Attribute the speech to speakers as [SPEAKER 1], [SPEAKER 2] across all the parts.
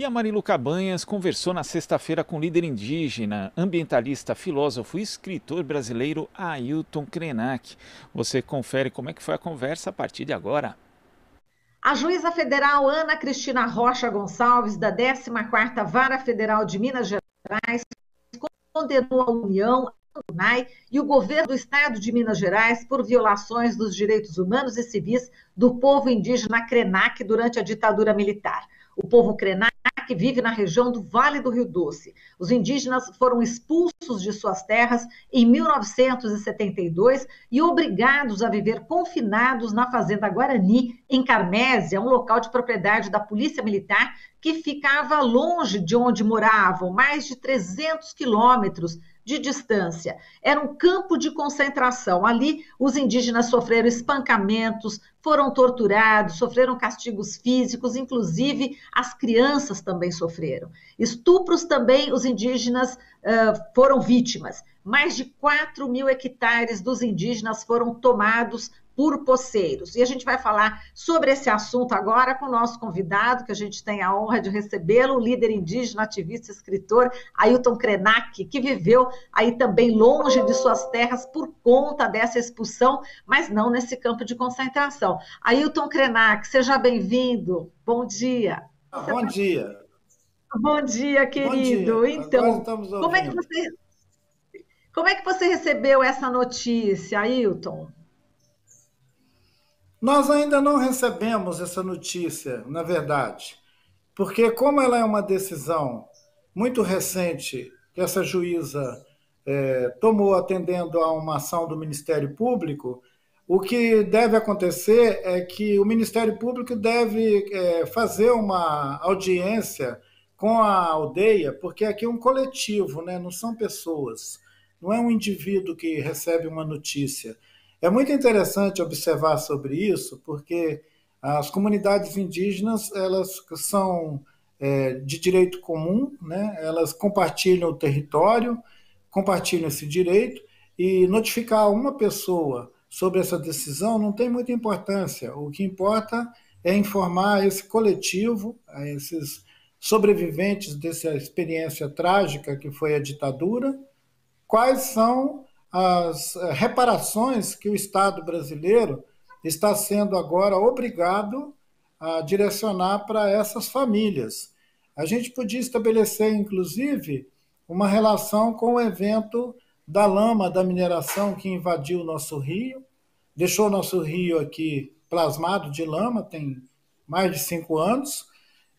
[SPEAKER 1] E a Marilu Cabanhas conversou na sexta-feira com o líder indígena, ambientalista, filósofo e escritor brasileiro Ailton Krenak. Você confere como é que foi a conversa a partir de agora.
[SPEAKER 2] A juíza federal Ana Cristina Rocha Gonçalves, da 14ª Vara Federal de Minas Gerais, condenou a União, a UNAI e o governo do estado de Minas Gerais por violações dos direitos humanos e civis do povo indígena Krenak durante a ditadura militar. O povo Krenak vive na região do Vale do Rio Doce. Os indígenas foram expulsos de suas terras em 1972 e obrigados a viver confinados na Fazenda Guarani, em Carmésia, um local de propriedade da Polícia Militar que ficava longe de onde moravam, mais de 300 quilômetros de distância. Era um campo de concentração. Ali, os indígenas sofreram espancamentos, foram torturados, sofreram castigos físicos, inclusive as crianças também sofreram. Estupros também os indígenas uh, foram vítimas. Mais de 4 mil hectares dos indígenas foram tomados por poceiros. E a gente vai falar sobre esse assunto agora com o nosso convidado, que a gente tem a honra de recebê-lo, o líder indígena, ativista e escritor Ailton Krenak, que viveu aí também longe de suas terras por conta dessa expulsão, mas não nesse campo de concentração. Ailton Krenak, seja bem-vindo. Bom dia.
[SPEAKER 3] Bom dia.
[SPEAKER 2] Bom dia, querido. Bom dia. Então, como é que você como é que você recebeu essa notícia, Ailton?
[SPEAKER 3] Nós ainda não recebemos essa notícia, na verdade, porque, como ela é uma decisão muito recente que essa juíza é, tomou atendendo a uma ação do Ministério Público, o que deve acontecer é que o Ministério Público deve é, fazer uma audiência com a aldeia, porque aqui é um coletivo, né? não são pessoas, não é um indivíduo que recebe uma notícia é muito interessante observar sobre isso, porque as comunidades indígenas elas são é, de direito comum, né? elas compartilham o território, compartilham esse direito, e notificar uma pessoa sobre essa decisão não tem muita importância. O que importa é informar esse coletivo, esses sobreviventes dessa experiência trágica que foi a ditadura, quais são as eh, reparações que o Estado brasileiro está sendo agora obrigado a direcionar para essas famílias. A gente podia estabelecer, inclusive, uma relação com o evento da lama da mineração que invadiu o nosso rio, deixou o nosso rio aqui plasmado de lama, tem mais de cinco anos,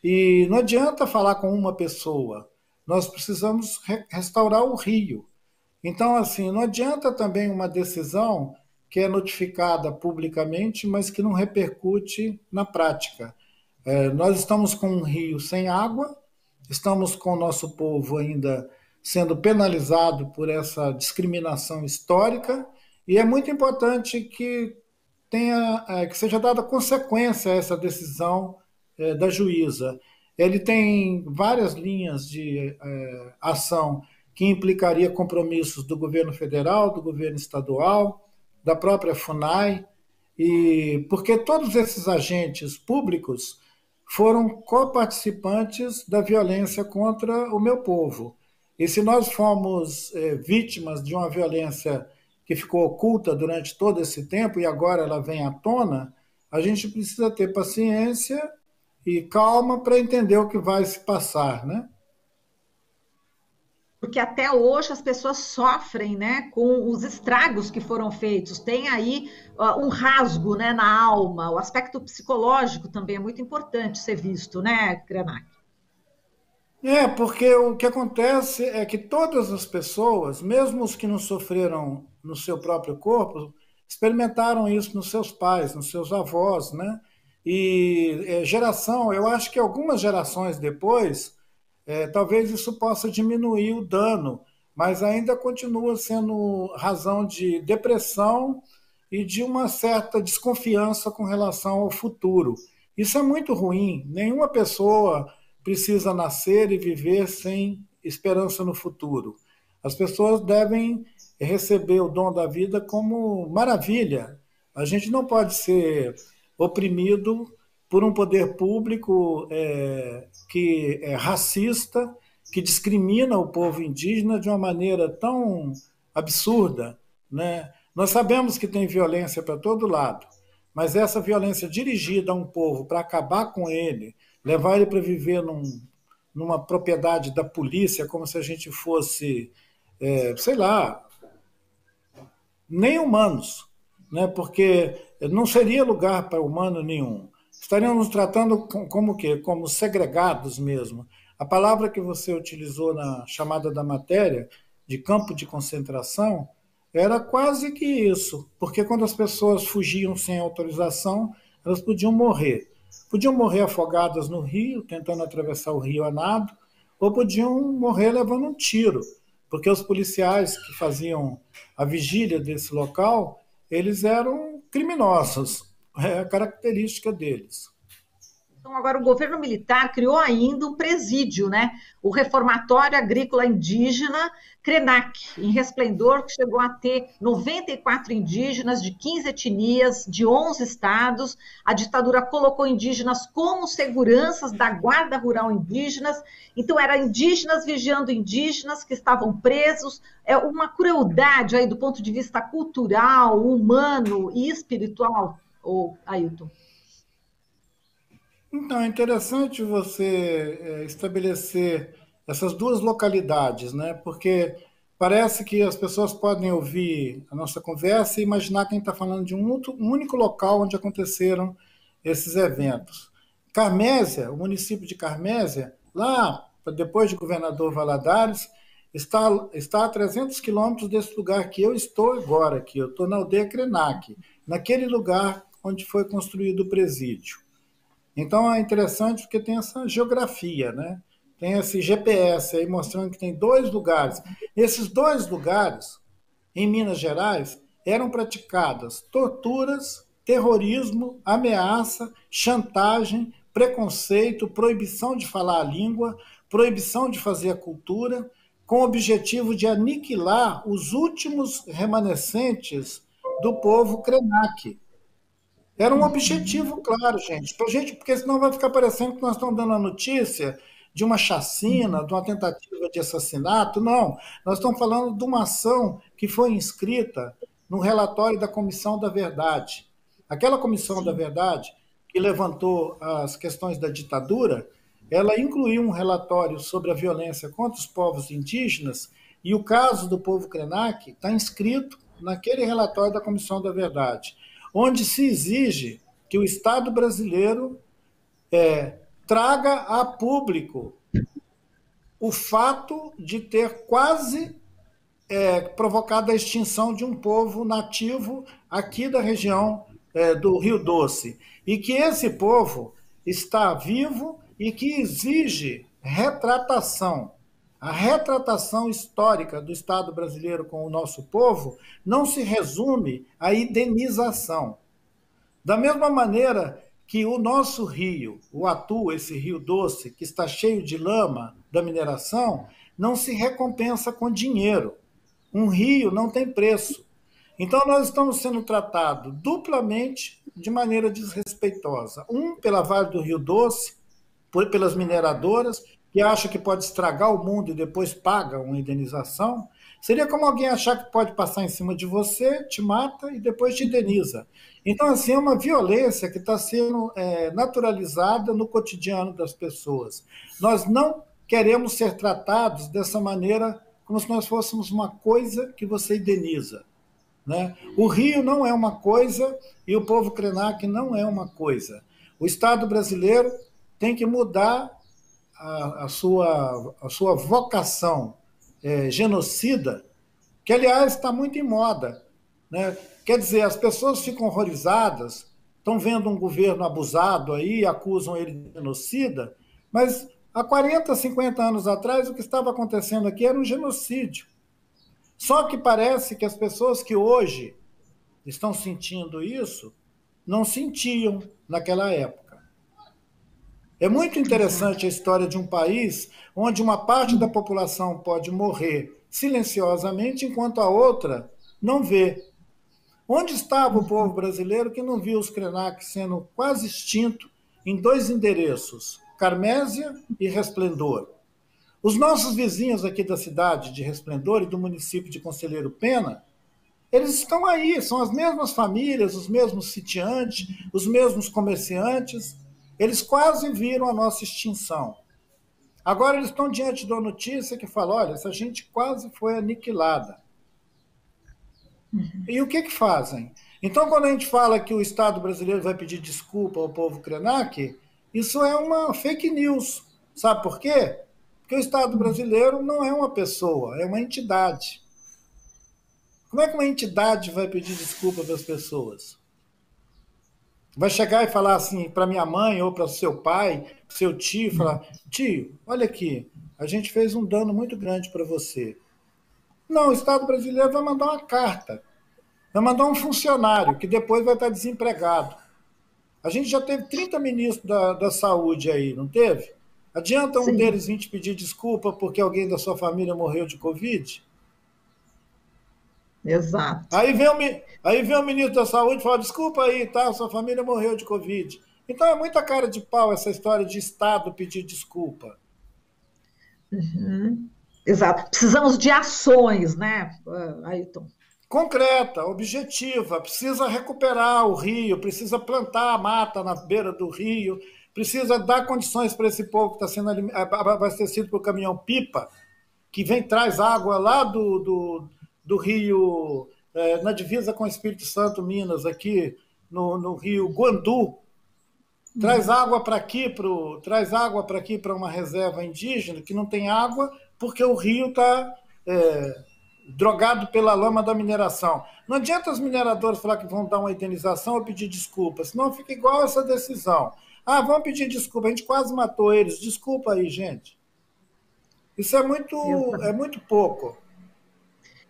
[SPEAKER 3] e não adianta falar com uma pessoa, nós precisamos restaurar o rio. Então, assim, não adianta também uma decisão que é notificada publicamente, mas que não repercute na prática. É, nós estamos com um rio sem água, estamos com o nosso povo ainda sendo penalizado por essa discriminação histórica, e é muito importante que tenha é, que seja dada consequência a essa decisão é, da juíza. Ele tem várias linhas de é, ação que implicaria compromissos do governo federal, do governo estadual, da própria FUNAI, e porque todos esses agentes públicos foram coparticipantes da violência contra o meu povo. E se nós fomos é, vítimas de uma violência que ficou oculta durante todo esse tempo e agora ela vem à tona, a gente precisa ter paciência e calma para entender o que vai se passar, né?
[SPEAKER 2] Porque até hoje as pessoas sofrem né, com os estragos que foram feitos. Tem aí uh, um rasgo né, na alma. O aspecto psicológico também é muito importante ser visto, né, Krenak?
[SPEAKER 3] É, porque o que acontece é que todas as pessoas, mesmo os que não sofreram no seu próprio corpo, experimentaram isso nos seus pais, nos seus avós, né? E é, geração, eu acho que algumas gerações depois, é, talvez isso possa diminuir o dano, mas ainda continua sendo razão de depressão e de uma certa desconfiança com relação ao futuro. Isso é muito ruim. Nenhuma pessoa precisa nascer e viver sem esperança no futuro. As pessoas devem receber o dom da vida como maravilha. A gente não pode ser oprimido por um poder público é, que é racista, que discrimina o povo indígena de uma maneira tão absurda. Né? Nós sabemos que tem violência para todo lado, mas essa violência dirigida a um povo para acabar com ele, levar ele para viver num, numa propriedade da polícia, como se a gente fosse, é, sei lá, nem humanos, né? porque não seria lugar para humano nenhum. Estaríamos nos tratando como que Como segregados mesmo. A palavra que você utilizou na chamada da matéria, de campo de concentração, era quase que isso, porque quando as pessoas fugiam sem autorização, elas podiam morrer. Podiam morrer afogadas no rio, tentando atravessar o rio a nado, ou podiam morrer levando um tiro, porque os policiais que faziam a vigília desse local, eles eram criminosos, é característica deles.
[SPEAKER 2] Então, agora o governo militar criou ainda um presídio, né? O Reformatório Agrícola Indígena Krenak, em Resplendor, que chegou a ter 94 indígenas de 15 etnias, de 11 estados. A ditadura colocou indígenas como seguranças da Guarda Rural Indígenas. Então, eram indígenas vigiando indígenas que estavam presos. É uma crueldade aí do ponto de vista cultural, humano e espiritual, o Ailton.
[SPEAKER 3] Então, é interessante você é, estabelecer essas duas localidades, né? Porque parece que as pessoas podem ouvir a nossa conversa e imaginar que a gente está falando de um, outro, um único local onde aconteceram esses eventos. Carmésia, o município de Carmésia, lá depois de Governador Valadares, está, está a 300 quilômetros desse lugar que eu estou agora aqui. Eu estou na aldeia Krenak, naquele lugar onde foi construído o presídio. Então é interessante porque tem essa geografia, né? Tem esse GPS aí mostrando que tem dois lugares. Esses dois lugares, em Minas Gerais, eram praticadas torturas, terrorismo, ameaça, chantagem, preconceito, proibição de falar a língua, proibição de fazer a cultura, com o objetivo de aniquilar os últimos remanescentes do povo Krenak, era um objetivo claro, gente, pra gente, porque senão vai ficar parecendo que nós estamos dando a notícia de uma chacina, de uma tentativa de assassinato. Não, nós estamos falando de uma ação que foi inscrita no relatório da Comissão da Verdade. Aquela Comissão Sim. da Verdade que levantou as questões da ditadura, ela incluiu um relatório sobre a violência contra os povos indígenas e o caso do povo Krenak está inscrito naquele relatório da Comissão da Verdade onde se exige que o Estado brasileiro é, traga a público o fato de ter quase é, provocado a extinção de um povo nativo aqui da região é, do Rio Doce. E que esse povo está vivo e que exige retratação. A retratação histórica do Estado brasileiro com o nosso povo não se resume à indenização. Da mesma maneira que o nosso rio, o Atu, esse rio doce, que está cheio de lama da mineração, não se recompensa com dinheiro. Um rio não tem preço. Então, nós estamos sendo tratados duplamente de maneira desrespeitosa. Um, pela Vale do Rio Doce, pelas mineradoras, que acha que pode estragar o mundo e depois paga uma indenização, seria como alguém achar que pode passar em cima de você, te mata e depois te indeniza. Então, assim, é uma violência que está sendo é, naturalizada no cotidiano das pessoas. Nós não queremos ser tratados dessa maneira, como se nós fôssemos uma coisa que você indeniza. Né? O Rio não é uma coisa e o povo Krenak não é uma coisa. O Estado brasileiro tem que mudar a, a, sua, a sua vocação é, genocida, que, aliás, está muito em moda. Né? Quer dizer, as pessoas ficam horrorizadas, estão vendo um governo abusado aí, acusam ele de genocida, mas há 40, 50 anos atrás, o que estava acontecendo aqui era um genocídio. Só que parece que as pessoas que hoje estão sentindo isso não sentiam naquela época. É muito interessante a história de um país onde uma parte da população pode morrer silenciosamente, enquanto a outra não vê. Onde estava o povo brasileiro que não viu os Krenak sendo quase extinto em dois endereços, Carmésia e Resplendor. Os nossos vizinhos aqui da cidade de Resplendor e do município de Conselheiro Pena, eles estão aí, são as mesmas famílias, os mesmos sitiantes, os mesmos comerciantes, eles quase viram a nossa extinção. Agora eles estão diante da notícia que fala: olha, essa gente quase foi aniquilada. Uhum. E o que, que fazem? Então, quando a gente fala que o Estado brasileiro vai pedir desculpa ao povo Krenak, isso é uma fake news. Sabe por quê? Porque o Estado brasileiro não é uma pessoa, é uma entidade. Como é que uma entidade vai pedir desculpa para as pessoas? Vai chegar e falar assim para minha mãe ou para seu pai, seu tio, falar: tio, olha aqui, a gente fez um dano muito grande para você. Não, o Estado brasileiro vai mandar uma carta, vai mandar um funcionário que depois vai estar desempregado. A gente já teve 30 ministros da, da saúde aí, não teve? Adianta um Sim. deles vir te pedir desculpa porque alguém da sua família morreu de Covid?
[SPEAKER 2] Exato.
[SPEAKER 3] Aí vem, o, aí vem o ministro da Saúde e fala: desculpa aí, tá? Sua família morreu de Covid. Então é muita cara de pau essa história de Estado pedir desculpa.
[SPEAKER 2] Uhum. Exato. Precisamos de ações, né, Ailton?
[SPEAKER 3] Concreta, objetiva. Precisa recuperar o rio, precisa plantar a mata na beira do rio, precisa dar condições para esse povo que está sendo abastecido por caminhão-pipa, que vem traz água lá do, do do rio, é, na divisa com o Espírito Santo, Minas, aqui no, no rio Guandu, traz uhum. água para aqui, pro, traz água para aqui para uma reserva indígena que não tem água porque o rio está é, drogado pela lama da mineração. Não adianta os mineradores falar que vão dar uma indenização ou pedir desculpa, senão fica igual essa decisão. Ah, vamos pedir desculpa, a gente quase matou eles, desculpa aí, gente. Isso é muito, é muito pouco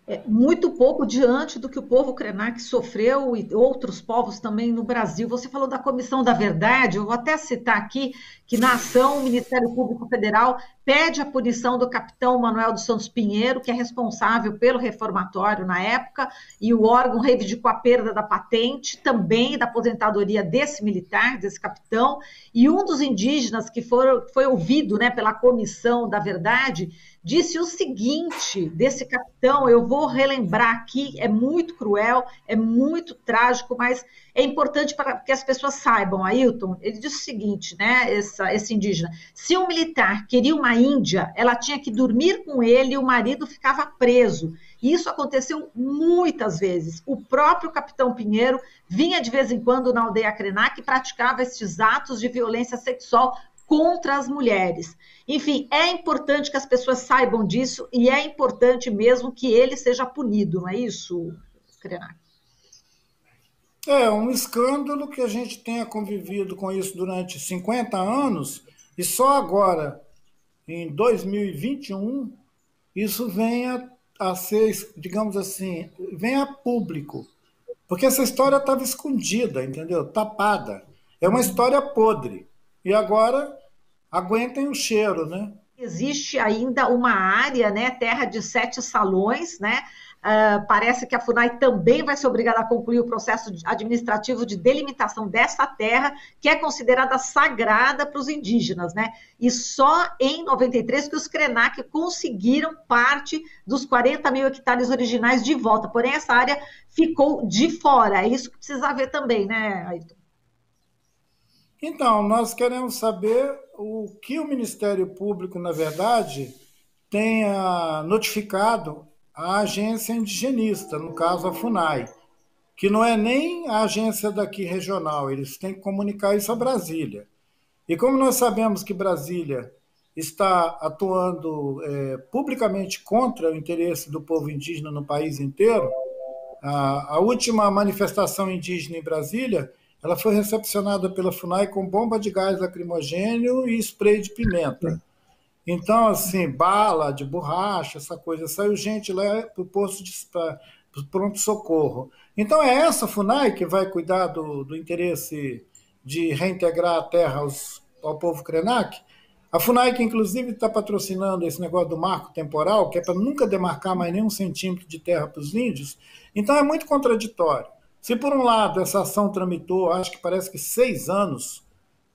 [SPEAKER 2] é, muito pouco diante do que o povo Krenak sofreu e outros povos também no Brasil. Você falou da Comissão da Verdade, eu vou até citar aqui que na ação o Ministério Público Federal pede a punição do capitão Manuel dos Santos Pinheiro, que é responsável pelo reformatório na época, e o órgão reivindicou a perda da patente, também da aposentadoria desse militar, desse capitão, e um dos indígenas que foram, foi ouvido né, pela Comissão da Verdade disse o seguinte desse capitão, eu vou relembrar aqui, é muito cruel, é muito trágico, mas é importante para que as pessoas saibam, Ailton, ele disse o seguinte, né, essa, esse indígena, se um militar queria uma índia, ela tinha que dormir com ele e o marido ficava preso. E isso aconteceu muitas vezes. O próprio capitão Pinheiro vinha de vez em quando na aldeia Krenak e praticava estes atos de violência sexual contra as mulheres. Enfim, é importante que as pessoas saibam disso e é importante mesmo que ele seja punido, não é isso, Krenak?
[SPEAKER 3] É um escândalo que a gente tenha convivido com isso durante 50 anos e só agora, em 2021, isso venha a ser, digamos assim, venha a público. Porque essa história estava escondida, entendeu? Tapada. É uma história podre. E agora aguentem o cheiro, né?
[SPEAKER 2] Existe ainda uma área, né, terra de sete salões, né? Uh, parece que a FUNAI também vai ser obrigada a concluir o processo administrativo de delimitação dessa terra, que é considerada sagrada para os indígenas, né? E só em 93 que os Krenak conseguiram parte dos 40 mil hectares originais de volta. Porém, essa área ficou de fora. É isso que precisa ver também, né, Ayrton?
[SPEAKER 3] Então, nós queremos saber o que o Ministério Público, na verdade, tenha notificado a agência indigenista, no caso a FUNAI, que não é nem a agência daqui regional, eles têm que comunicar isso a Brasília. E como nós sabemos que Brasília está atuando é, publicamente contra o interesse do povo indígena no país inteiro, a, a última manifestação indígena em Brasília ela foi recepcionada pela FUNAI com bomba de gás lacrimogênio e spray de pimenta. Então, assim, bala de borracha, essa coisa. Saiu gente lá para o posto de pronto-socorro. Então, é essa FUNAI que vai cuidar do, do interesse de reintegrar a terra aos, ao povo Krenak? A FUNAI, que inclusive está patrocinando esse negócio do marco temporal, que é para nunca demarcar mais nenhum centímetro de terra para os índios, então é muito contraditório. Se por um lado essa ação tramitou, acho que parece que seis anos,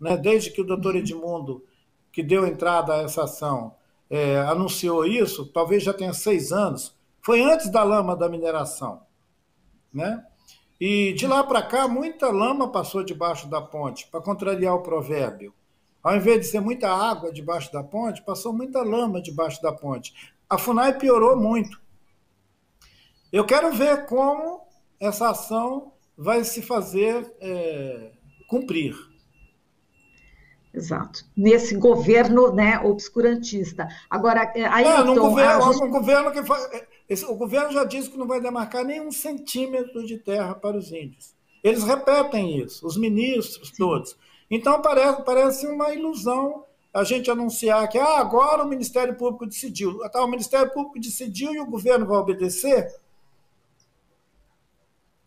[SPEAKER 3] né, desde que o doutor uhum. Edmundo, que deu entrada a essa ação, é, anunciou isso, talvez já tenha seis anos, foi antes da lama da mineração. Né? E de lá para cá, muita lama passou debaixo da ponte, para contrariar o provérbio. Ao invés de ser muita água debaixo da ponte, passou muita lama debaixo da ponte. A FUNAI piorou muito. Eu quero ver como essa ação vai se fazer é, cumprir.
[SPEAKER 2] Exato. Nesse governo né, obscurantista. Agora,
[SPEAKER 3] aí. É, então, governo, um governo que faz, é, esse, o governo já disse que não vai demarcar nem um centímetro de terra para os índios. Eles repetem isso, os ministros Sim. todos. Então parece, parece uma ilusão a gente anunciar que ah, agora o Ministério Público decidiu. Tá, o Ministério Público decidiu e o governo vai obedecer.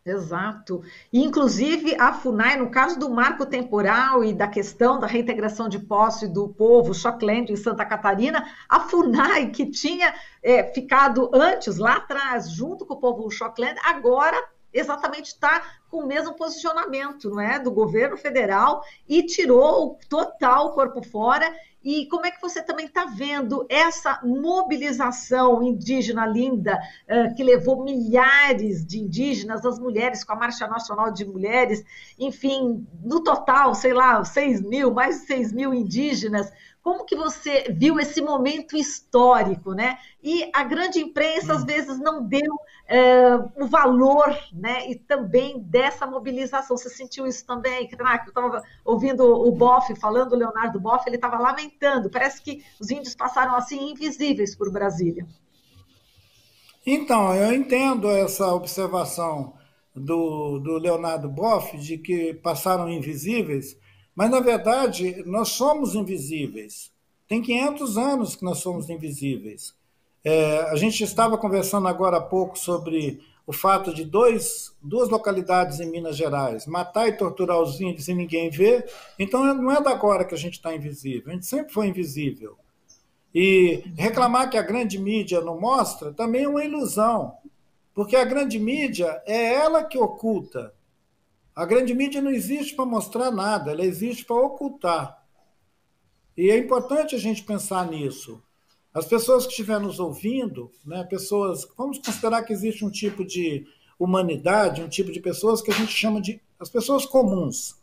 [SPEAKER 2] Exato. inclusive, a FUNAI, no caso do marco temporal e da questão da reintegração de posse do povo Shockland em Santa Catarina, a FUNAI, que tinha é, ficado antes, lá atrás, junto com o povo Shockland, agora exatamente está com o mesmo posicionamento não é, do governo federal e tirou total o corpo fora e como é que você também está vendo essa mobilização indígena linda, que levou milhares de indígenas, as mulheres, com a Marcha Nacional de Mulheres, enfim, no total, sei lá, 6 mil, mais de 6 mil indígenas. Como que você viu esse momento histórico, né? E a grande imprensa, às hum. vezes, não deu é, o valor, né? E também dessa mobilização. Você sentiu isso também? Eu estava ouvindo o Boff falando, o Leonardo Boff, ele estava lamentando. Parece que os índios passaram assim invisíveis por Brasília.
[SPEAKER 3] Então, eu entendo essa observação do, do Leonardo Boff de que passaram invisíveis, mas, na verdade, nós somos invisíveis. Tem 500 anos que nós somos invisíveis. É, a gente estava conversando agora há pouco sobre o fato de dois, duas localidades em Minas Gerais matar e torturar os índios e ninguém vê. Então, não é da agora que a gente está invisível. A gente sempre foi invisível. E reclamar que a grande mídia não mostra também é uma ilusão. Porque a grande mídia é ela que oculta. A grande mídia não existe para mostrar nada, ela existe para ocultar. E é importante a gente pensar nisso. As pessoas que estiverem nos ouvindo, né, pessoas, vamos considerar que existe um tipo de humanidade, um tipo de pessoas que a gente chama de as pessoas comuns,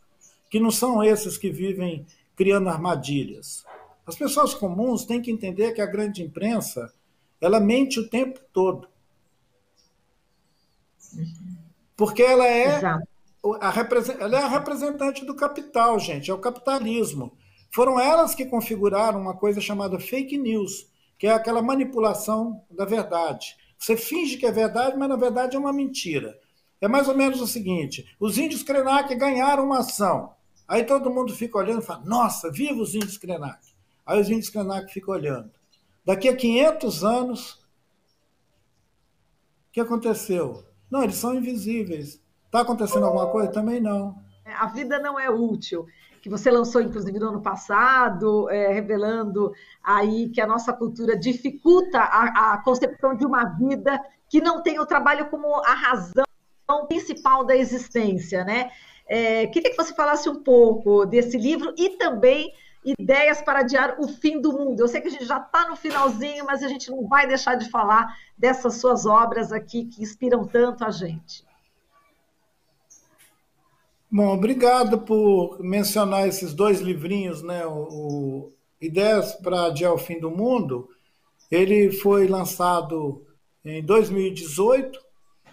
[SPEAKER 3] que não são esses que vivem criando armadilhas. As pessoas comuns têm que entender que a grande imprensa, ela mente o tempo todo. Porque ela é Exato a, ela é a representante do capital, gente, é o capitalismo. Foram elas que configuraram uma coisa chamada fake news, que é aquela manipulação da verdade. Você finge que é verdade, mas na verdade é uma mentira. É mais ou menos o seguinte: os índios Krenak ganharam uma ação. Aí todo mundo fica olhando e fala: Nossa, viva os índios Krenak. Aí os índios Krenak ficam olhando. Daqui a 500 anos, o que aconteceu? Não, eles são invisíveis. Está acontecendo alguma coisa? Também não.
[SPEAKER 2] É, a vida não é útil. Que você lançou, inclusive, no ano passado, é, revelando aí que a nossa cultura dificulta a, a concepção de uma vida que não tem o trabalho como a razão principal da existência, né? É, queria que você falasse um pouco desse livro e também ideias para adiar o fim do mundo. Eu sei que a gente já está no finalzinho, mas a gente não vai deixar de falar dessas suas obras aqui que inspiram tanto a gente.
[SPEAKER 3] Bom, obrigado por mencionar esses dois livrinhos, né? O, o Ideias para Adiar o Fim do Mundo. Ele foi lançado em 2018.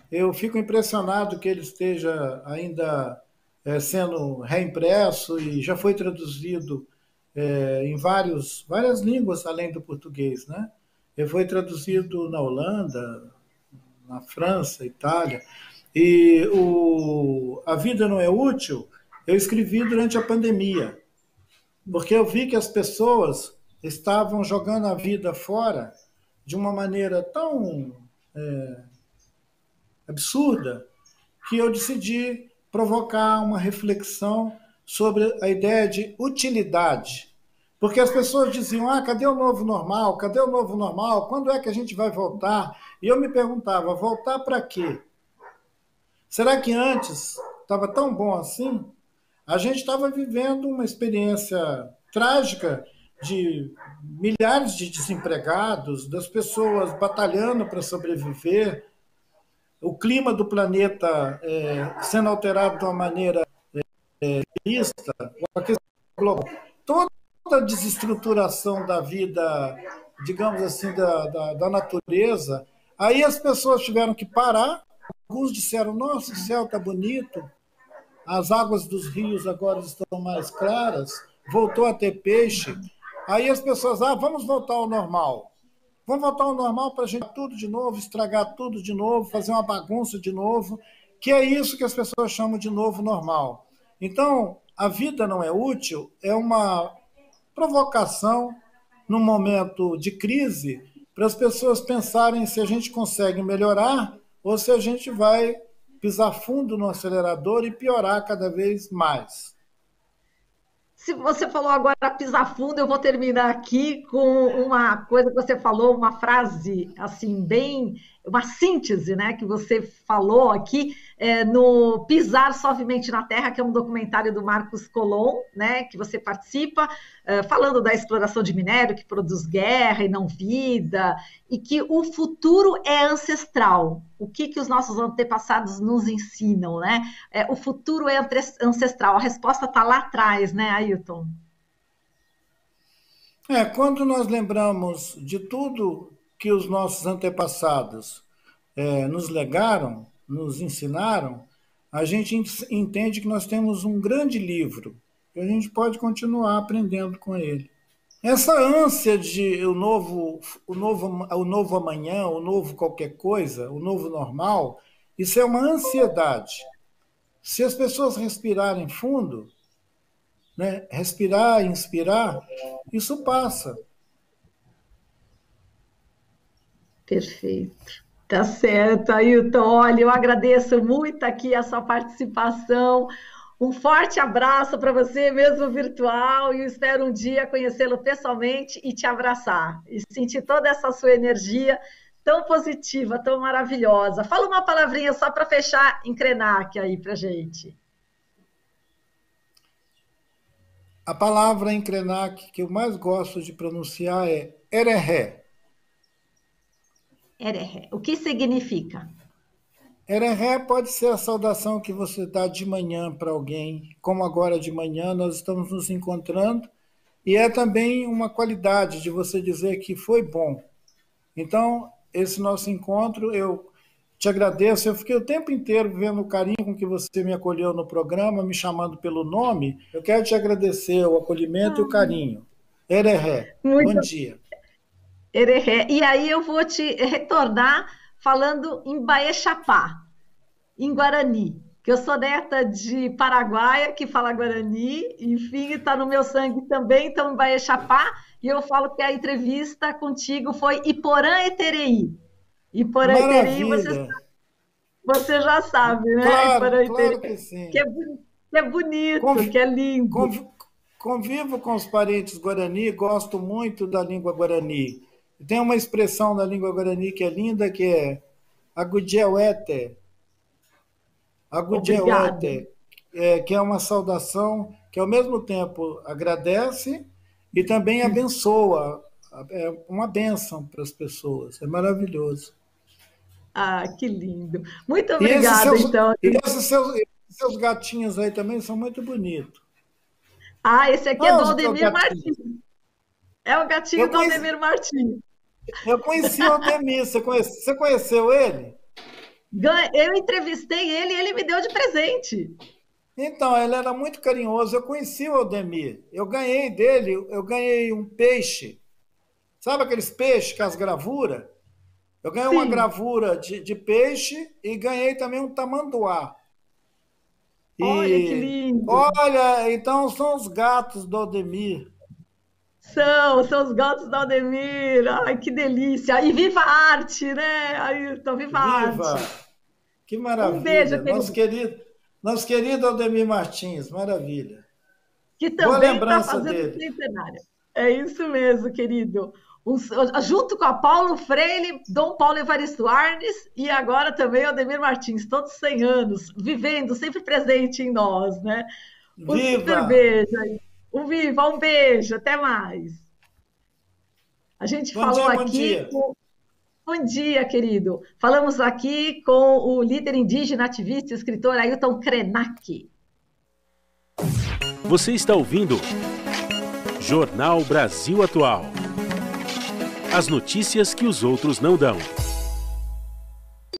[SPEAKER 3] Eu fico impressionado que ele esteja ainda é, sendo reimpresso e já foi traduzido é, em vários, várias línguas além do português, né? Ele foi traduzido na Holanda, na França, Itália. E o A Vida Não É Útil, eu escrevi durante a pandemia, porque eu vi que as pessoas estavam jogando a vida fora de uma maneira tão é, absurda que eu decidi provocar uma reflexão sobre a ideia de utilidade. Porque as pessoas diziam: ah, cadê o novo normal? Cadê o novo normal? Quando é que a gente vai voltar? E eu me perguntava: voltar para quê? Será que antes estava tão bom assim? A gente estava vivendo uma experiência trágica de milhares de desempregados, das pessoas batalhando para sobreviver, o clima do planeta é, sendo alterado de uma maneira é, vista, global, toda a desestruturação da vida, digamos assim, da, da, da natureza, aí as pessoas tiveram que parar, alguns disseram, nossa, o céu está bonito, as águas dos rios agora estão mais claras, voltou a ter peixe, Aí as pessoas, ah, vamos voltar ao normal. Vamos voltar ao normal para a gente tudo de novo, estragar tudo de novo, fazer uma bagunça de novo, que é isso que as pessoas chamam de novo normal. Então, a vida não é útil, é uma provocação num momento de crise para as pessoas pensarem se a gente consegue melhorar ou se a gente vai pisar fundo no acelerador e piorar cada vez mais.
[SPEAKER 2] Se você falou agora pisar fundo, eu vou terminar aqui com uma coisa que você falou, uma frase assim bem, uma síntese, né, que você falou aqui é, no Pisar Suavemente na Terra, que é um documentário do Marcos Colom, né, que você participa, é, falando da exploração de minério que produz guerra e não vida, e que o futuro é ancestral. O que, que os nossos antepassados nos ensinam, né? É, o futuro é ancestral. A resposta está lá atrás, né, Ailton?
[SPEAKER 3] É, quando nós lembramos de tudo que os nossos antepassados é, nos legaram, nos ensinaram, a gente entende que nós temos um grande livro e a gente pode continuar aprendendo com ele. Essa ânsia de o novo, o novo, o novo amanhã, o novo qualquer coisa, o novo normal, isso é uma ansiedade. Se as pessoas respirarem fundo, né, respirar, inspirar, isso passa.
[SPEAKER 2] Perfeito. Tá certo, Ailton. Olha, eu agradeço muito aqui a sua participação. Um forte abraço para você, mesmo virtual, e espero um dia conhecê-lo pessoalmente e te abraçar e sentir toda essa sua energia tão positiva, tão maravilhosa. Fala uma palavrinha só para fechar em Krenak aí para gente.
[SPEAKER 3] A palavra em Krenak que eu mais gosto de pronunciar é ereré.
[SPEAKER 2] Ereré. O que significa?
[SPEAKER 3] Ereré pode ser a saudação que você dá de manhã para alguém, como agora de manhã nós estamos nos encontrando, e é também uma qualidade de você dizer que foi bom. Então, esse nosso encontro, eu te agradeço. Eu fiquei o tempo inteiro vendo o carinho com que você me acolheu no programa, me chamando pelo nome. Eu quero te agradecer o acolhimento ah. e o carinho. Ereré, bom dia.
[SPEAKER 2] Ereré. E aí eu vou te retornar falando em Baexapá, em Guarani, que eu sou neta de Paraguaia, que fala Guarani, enfim, está no meu sangue também, então em Baexapá, e eu falo que a entrevista contigo foi Iporã Etereí. Iporã Etereí, você, você já sabe, né?
[SPEAKER 3] Claro, Iporã claro que sim.
[SPEAKER 2] Que é, que é bonito, Conv... que é lindo. Conv...
[SPEAKER 3] Convivo com os parentes Guarani, gosto muito da língua Guarani. Tem uma expressão da língua guarani que é linda, que é agudiauete. Agudiauete, é, que é uma saudação que ao mesmo tempo agradece e também abençoa. É uma bênção para as pessoas. É maravilhoso.
[SPEAKER 2] Ah, que lindo. Muito obrigada,
[SPEAKER 3] seus,
[SPEAKER 2] então.
[SPEAKER 3] E esses seus, seus gatinhos aí também são muito bonitos.
[SPEAKER 2] Ah, esse aqui é do Aldemir Martins. É o gatinho conheci... do Aldemir Martins.
[SPEAKER 3] Eu conheci o Aldemir. Você, conhece... Você conheceu ele?
[SPEAKER 2] Eu entrevistei ele e ele me deu de presente.
[SPEAKER 3] Então, ele era muito carinhoso. Eu conheci o Aldemir. Eu ganhei dele, eu ganhei um peixe. Sabe aqueles peixes com as gravuras? Eu ganhei Sim. uma gravura de, de, peixe e ganhei também um tamanduá.
[SPEAKER 2] E, olha que lindo!
[SPEAKER 3] Olha, então são os gatos do Aldemir.
[SPEAKER 2] São, são os gatos da Aldemir. Ai, que delícia. E viva a arte, né? Ailton, viva, viva. a arte.
[SPEAKER 3] Que maravilha. Um beijo, querido. Nosso querido, nosso querido Aldemir Martins, maravilha.
[SPEAKER 2] Que também está fazendo dele. centenário. É isso mesmo, querido. Um, junto com a Paulo Freire, Dom Paulo Evaristo Arnes e agora também o Ademir Martins, todos 100 anos, vivendo, sempre presente em nós, né? Viva! Um beijo aí. Um viva, um beijo, até mais. A gente bom falou dia, aqui. Bom dia. Com... bom dia, querido. Falamos aqui com o líder indígena, ativista e escritor Ailton Krenak.
[SPEAKER 4] Você está ouvindo Jornal Brasil Atual. As notícias que os outros não dão.